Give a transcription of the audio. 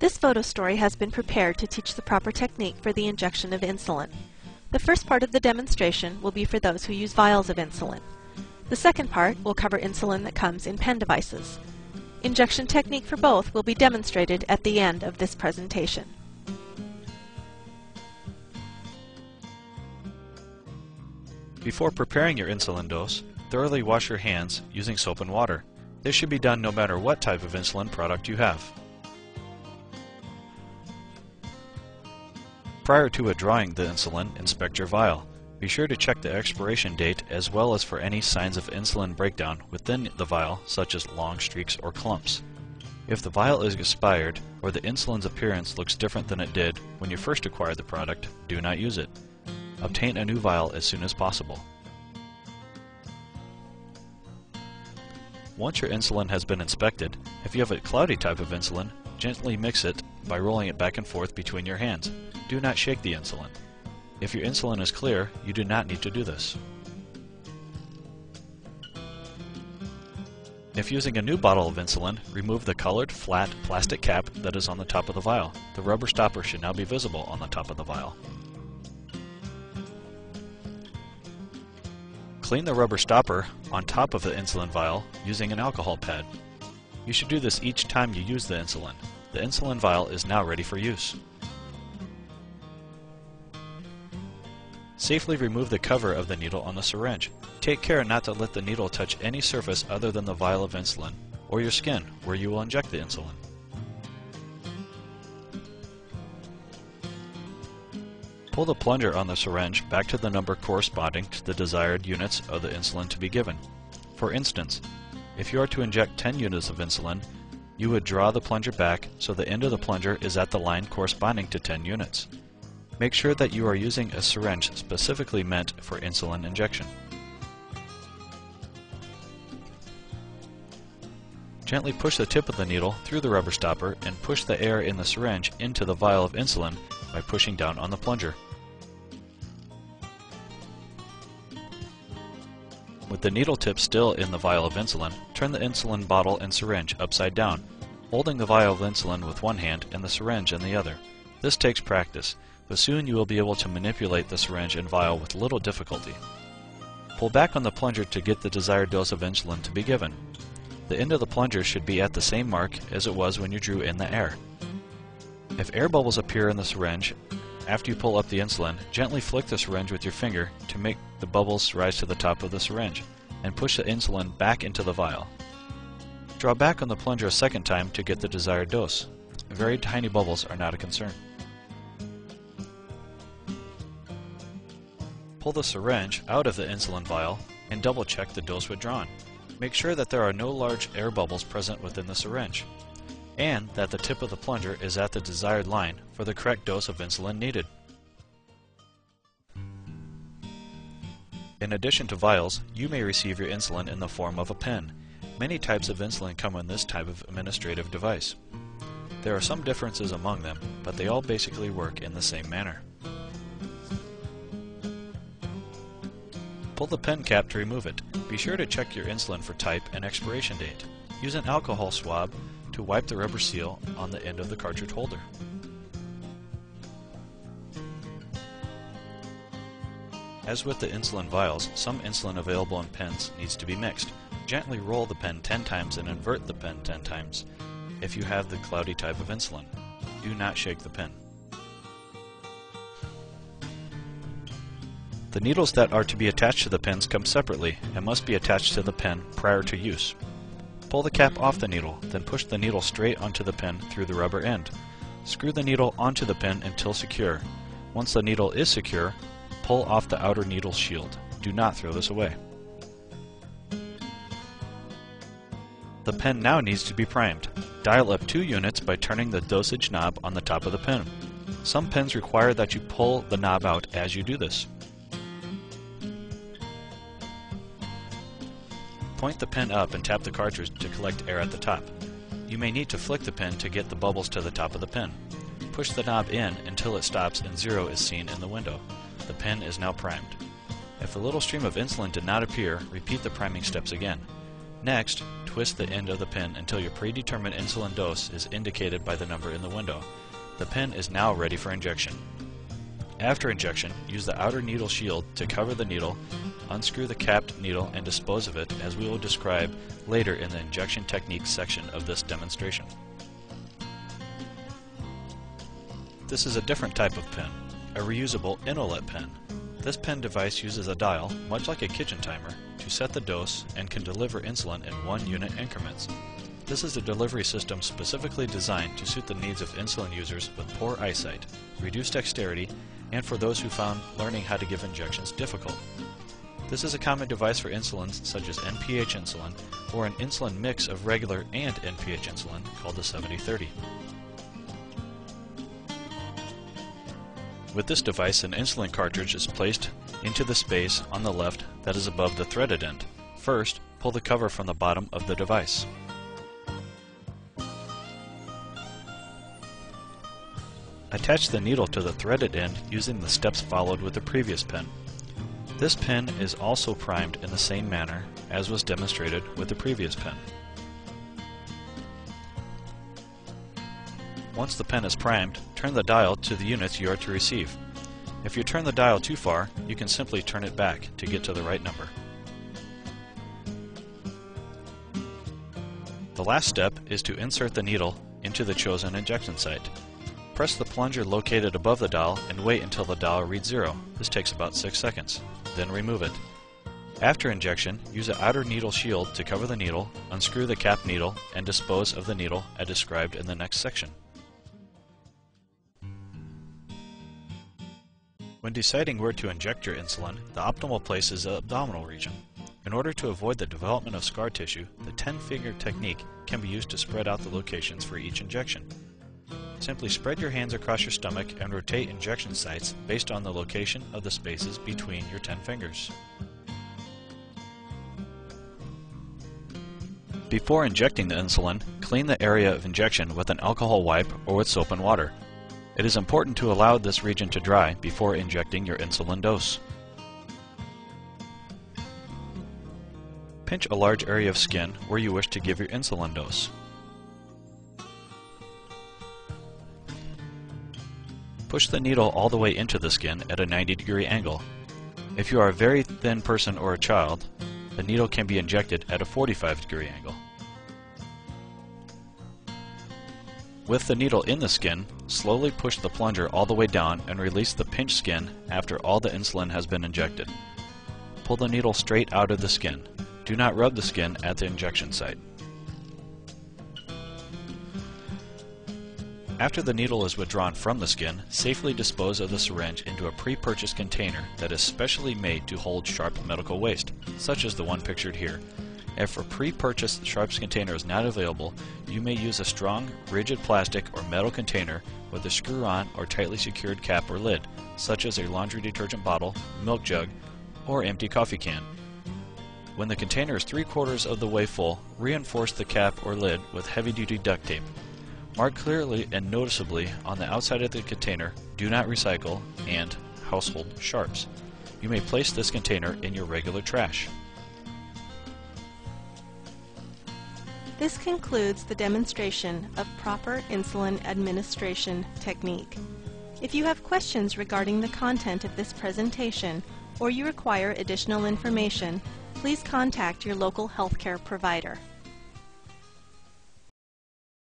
This photo story has been prepared to teach the proper technique for the injection of insulin. The first part of the demonstration will be for those who use vials of insulin. The second part will cover insulin that comes in pen devices. Injection technique for both will be demonstrated at the end of this presentation. Before preparing your insulin dose, thoroughly wash your hands using soap and water. This should be done no matter what type of insulin product you have. Prior to withdrawing the insulin, inspect your vial. Be sure to check the expiration date as well as for any signs of insulin breakdown within the vial, such as long streaks or clumps. If the vial is expired or the insulin's appearance looks different than it did when you first acquired the product, do not use it. Obtain a new vial as soon as possible. Once your insulin has been inspected, if you have a cloudy type of insulin, gently mix it by rolling it back and forth between your hands. Do not shake the insulin. If your insulin is clear, you do not need to do this. If using a new bottle of insulin, remove the colored, flat, plastic cap that is on the top of the vial. The rubber stopper should now be visible on the top of the vial. Clean the rubber stopper on top of the insulin vial using an alcohol pad. You should do this each time you use the insulin. The insulin vial is now ready for use. Safely remove the cover of the needle on the syringe. Take care not to let the needle touch any surface other than the vial of insulin or your skin where you will inject the insulin. Pull the plunger on the syringe back to the number corresponding to the desired units of the insulin to be given. For instance, if you are to inject 10 units of insulin, you would draw the plunger back so the end of the plunger is at the line corresponding to 10 units. Make sure that you are using a syringe specifically meant for insulin injection. Gently push the tip of the needle through the rubber stopper and push the air in the syringe into the vial of insulin by pushing down on the plunger. With the needle tip still in the vial of insulin, turn the insulin bottle and syringe upside down, holding the vial of insulin with one hand and the syringe in the other. This takes practice, but soon you will be able to manipulate the syringe and vial with little difficulty. Pull back on the plunger to get the desired dose of insulin to be given. The end of the plunger should be at the same mark as it was when you drew in the air. If air bubbles appear in the syringe after you pull up the insulin, gently flick the syringe with your finger to make the bubbles rise to the top of the syringe, and push the insulin back into the vial. Draw back on the plunger a second time to get the desired dose. Very tiny bubbles are not a concern. Pull the syringe out of the insulin vial and double check the dose withdrawn. Make sure that there are no large air bubbles present within the syringe and that the tip of the plunger is at the desired line for the correct dose of insulin needed. In addition to vials, you may receive your insulin in the form of a pen. Many types of insulin come in this type of administrative device. There are some differences among them, but they all basically work in the same manner. Pull the pen cap to remove it. Be sure to check your insulin for type and expiration date. Use an alcohol swab to wipe the rubber seal on the end of the cartridge holder. As with the insulin vials, some insulin available in pens needs to be mixed. Gently roll the pen 10 times and invert the pen 10 times if you have the cloudy type of insulin. Do not shake the pen. The needles that are to be attached to the pens come separately and must be attached to the pen prior to use. Pull the cap off the needle, then push the needle straight onto the pin through the rubber end. Screw the needle onto the pin until secure. Once the needle is secure, pull off the outer needle shield. Do not throw this away. The pen now needs to be primed. Dial up 2 units by turning the dosage knob on the top of the pen. Some pens require that you pull the knob out as you do this. Point the pen up and tap the cartridge to collect air at the top. You may need to flick the pen to get the bubbles to the top of the pen. Push the knob in until it stops and zero is seen in the window. The pen is now primed. If a little stream of insulin did not appear, repeat the priming steps again. Next, twist the end of the pen until your predetermined insulin dose is indicated by the number in the window. The pen is now ready for injection. After injection, use the outer needle shield to cover the needle, unscrew the capped needle and dispose of it as we will describe later in the injection techniques section of this demonstration. This is a different type of pin, a reusable InnoLet pen. This pen device uses a dial, much like a kitchen timer, to set the dose and can deliver insulin in one unit increments. This is a delivery system specifically designed to suit the needs of insulin users with poor eyesight, reduced dexterity, and for those who found learning how to give injections difficult. This is a common device for insulins such as NPH insulin or an insulin mix of regular and NPH insulin called the 7030. With this device, an insulin cartridge is placed into the space on the left that is above the threaded end. First, pull the cover from the bottom of the device. Attach the needle to the threaded end using the steps followed with the previous pin. This pin is also primed in the same manner as was demonstrated with the previous pin. Once the pen is primed, turn the dial to the units you are to receive. If you turn the dial too far, you can simply turn it back to get to the right number. The last step is to insert the needle into the chosen injection site. Press the plunger located above the dial and wait until the dial reads zero. This takes about 6 seconds. Then remove it. After injection, use an outer needle shield to cover the needle, unscrew the cap needle, and dispose of the needle as described in the next section. When deciding where to inject your insulin, the optimal place is the abdominal region. In order to avoid the development of scar tissue, the 10-finger technique can be used to spread out the locations for each injection. Simply spread your hands across your stomach and rotate injection sites based on the location of the spaces between your 10 fingers. Before injecting the insulin, clean the area of injection with an alcohol wipe or with soap and water. It is important to allow this region to dry before injecting your insulin dose. Pinch a large area of skin where you wish to give your insulin dose. Push the needle all the way into the skin at a 90 degree angle. If you are a very thin person or a child, the needle can be injected at a 45 degree angle. With the needle in the skin, slowly push the plunger all the way down and release the pinched skin after all the insulin has been injected. Pull the needle straight out of the skin. Do not rub the skin at the injection site. After the needle is withdrawn from the skin, safely dispose of the syringe into a pre-purchased container that is specially made to hold sharp medical waste, such as the one pictured here, if a pre-purchased sharps container is not available, you may use a strong, rigid plastic or metal container with a screw-on or tightly secured cap or lid, such as a laundry detergent bottle, milk jug, or empty coffee can. When the container is three quarters of the way full, reinforce the cap or lid with heavy-duty duct tape. Mark clearly and noticeably on the outside of the container, do not recycle, and household sharps. You may place this container in your regular trash. This concludes the demonstration of proper insulin administration technique. If you have questions regarding the content of this presentation or you require additional information, please contact your local healthcare provider.